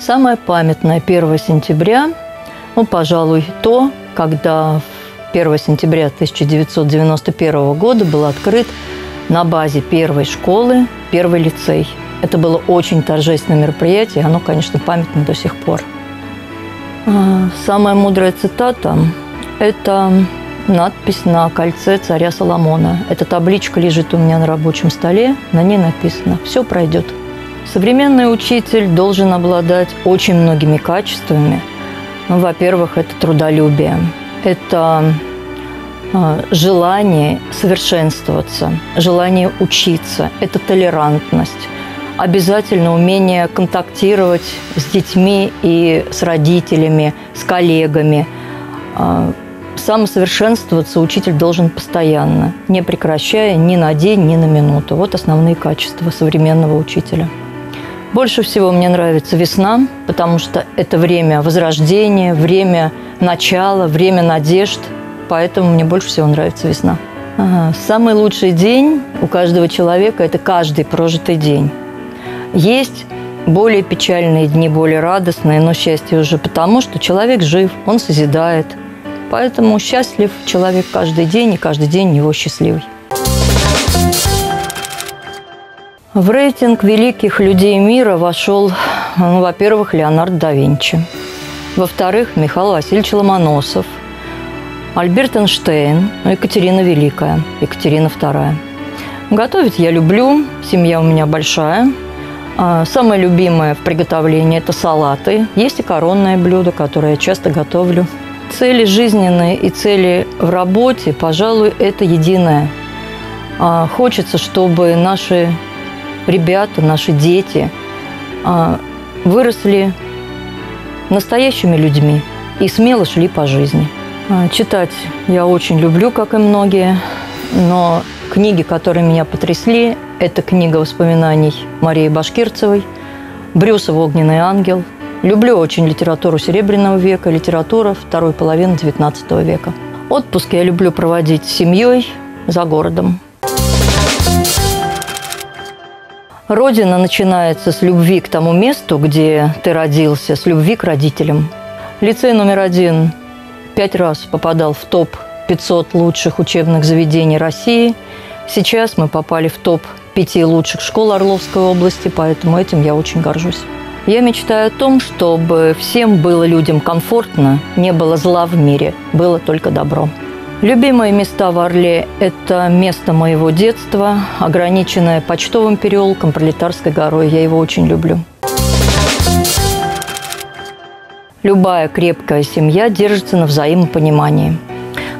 Самое памятное 1 сентября, ну, пожалуй, то, когда 1 сентября 1991 года был открыт на базе первой школы первый лицей. Это было очень торжественное мероприятие, оно, конечно, памятно до сих пор. А, самая мудрая цитата – это надпись на кольце царя Соломона. Эта табличка лежит у меня на рабочем столе, на ней написано «Все пройдет». Современный учитель должен обладать очень многими качествами. Ну, во-первых, это трудолюбие, это а, желание совершенствоваться, желание учиться, это толерантность, обязательно умение контактировать с детьми и с родителями, с коллегами. А, самосовершенствоваться учитель должен постоянно, не прекращая ни на день, ни на минуту. Вот основные качества современного учителя. Больше всего мне нравится весна, потому что это время возрождения, время начала, время надежд. Поэтому мне больше всего нравится весна. Ага. Самый лучший день у каждого человека – это каждый прожитый день. Есть более печальные дни, более радостные, но счастье уже потому, что человек жив, он созидает. Поэтому счастлив человек каждый день, и каждый день его счастливый. В рейтинг великих людей мира вошел, ну, во-первых, Леонардо да Винчи, во-вторых, Михаил Васильевич Ломоносов, Альберт Эйнштейн, ну, Екатерина Великая, Екатерина II. Готовить я люблю, семья у меня большая – а, самое любимое в приготовлении – это салаты. Есть и коронное блюдо, которое я часто готовлю. Цели жизненные и цели в работе, пожалуй, это единое. А, хочется, чтобы наши ребята, наши дети а, выросли настоящими людьми и смело шли по жизни. Читать я очень люблю, как и многие, но книги, которые меня потрясли, это книга воспоминаний Марии Башкирцевой, Брюсов «Огненный ангел». Люблю очень литературу Серебряного века, литература второй половины XIX века. Отпуск я люблю проводить с семьей за городом. Родина начинается с любви к тому месту, где ты родился, с любви к родителям. Лицей номер один пять раз попадал в топ 500 лучших учебных заведений России. Сейчас мы попали в топ пяти лучших школ Орловской области, поэтому этим я очень горжусь. Я мечтаю о том, чтобы всем было людям комфортно, не было зла в мире, было только добро. Любимые места в Орле – это место моего детства, ограниченное Почтовым переулком, Пролетарской горой. Я его очень люблю. Любая крепкая семья держится на взаимопонимании.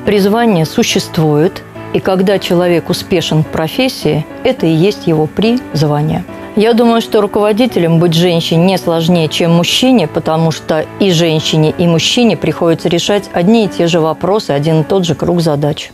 Призвание существует – и когда человек успешен в профессии, это и есть его призвание. Я думаю, что руководителем быть женщине не сложнее, чем мужчине, потому что и женщине, и мужчине приходится решать одни и те же вопросы, один и тот же круг задач.